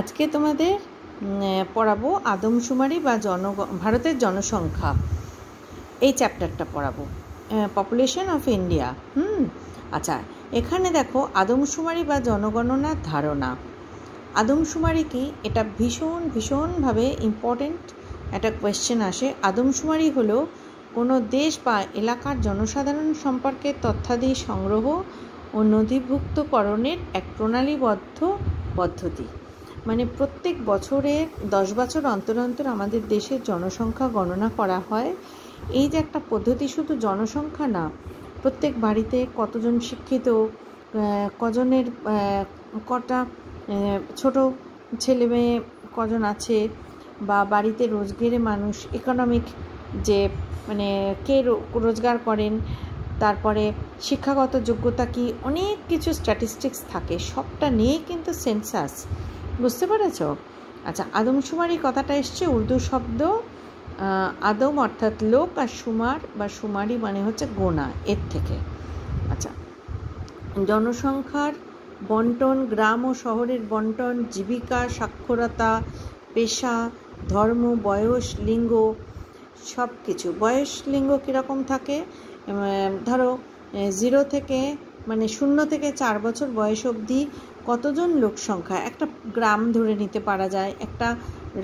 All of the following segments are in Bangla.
আজকে তোমাদের পড়াবো আদমশুমারি বা জন, ভারতের জনসংখ্যা। এই চ্যাপ্টারটা পড়াবো। পপুলেশন অফ ইন্ডিয়া হুম? আচ্ছা এখানে দেখো আদমশুমারি বা জনগণনার ধারণা। আদমশুমারি কি? এটা ভীষণ, ভীষণভাবে ইম্পর্টেন্ট একটা কোয়েশ্চেন আসে। আদমশুমারি হলো কোনো দেশ বা এলাকার জনসাধারণ সম্পর্কে তথ্যাদি সংগ্রহ ও নথিভুক্তকরণের এক প্রণালীবদ্ধ পদ্ধতি। মানে প্রত্যেক বছরে দশ বছর অন্তর অন্তর আমাদের দেশের জনসংখ্যা গণনা করা হয়। এই যে একটা পদ্ধতি শুধু জনসংখ্যা না, প্রত্যেক বাড়িতে কতজন শিক্ষিত কজনের কটা ছোট ছেলে মেয়ে কজন আছে, বা বাড়িতে রোজগারে মানুষ ইকোনমিক যে মানে কে রোজগার করেন, তারপরে শিক্ষাগত যোগ্যতা কি, অনেক কিছু স্ট্যাটিস্টিক্স থাকে। সবটা নিয়ে কিন্তু সেন্সাস বুঝতে পেরেছ? আচ্ছা আদমশুমারি কথাটা এসছে, উর্দু শব্দ আদম অর্থাৎ লোক আর সুমার, বা সুমারি মানে হচ্ছে গোনা, এর থেকে। আচ্ছা জনসংখ্যার বন্টন, গ্রাম ও শহরের বন্টন, জীবিকা, সাক্ষরতা, পেশা, ধর্ম, বয়স, লিঙ্গ সব কিছু বয়স, লিঙ্গ কীরকম থাকে? ধরো জিরো থেকে মানে শূন্য থেকে চার বছর বয়স অবধি কতজন লোক সংখ্যা? একটা গ্রাম ধরে নিতে পারা যায়, একটা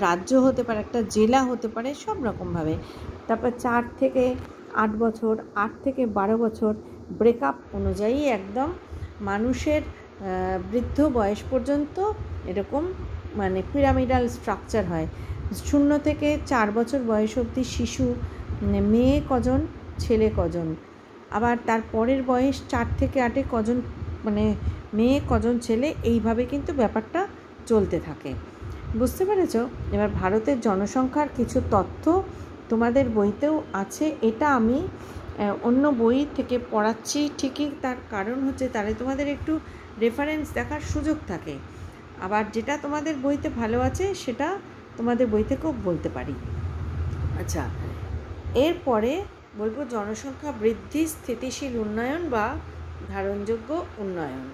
রাজ্য হতে পারে, একটা জেলা হতে পারে, সব রকমভাবে। তারপর চার থেকে আট বছর, আট থেকে বারো বছর ব্রেকআপ অনুযায়ী একদম মানুষের বৃদ্ধ বয়স পর্যন্ত এরকম মানে পিরামিডাল স্ট্রাকচার হয়। শূন্য থেকে চার বছর বয়স অবধি শিশু মানে মেয়ে কজন, ছেলে কজন? আবার তার পরের বয়স চার থেকে আটে কজন মানে মেয়ে, কজন ছেলে, এইভাবে কিন্তু ব্যাপারটা চলতে থাকে। বুঝতে পেরেছ? এবার ভারতের জনসংখ্যার কিছু তথ্য তোমাদের বইতেও আছে। এটা আমি অন্য বই থেকে পড়াচ্ছি ঠিকই। তার কারণ হচ্ছে তাহলে তোমাদের একটু রেফারেন্স দেখার সুযোগ থাকে। আবার যেটা তোমাদের বইতে ভালো আছে, সেটা তোমাদের বই থেকেও বলতে পারি। আচ্ছা এরপরে বলব জনসংখ্যা বৃদ্ধি স্থিতিশীল উন্নয়ন বা ধারণযোগ্য উন্নয়ন।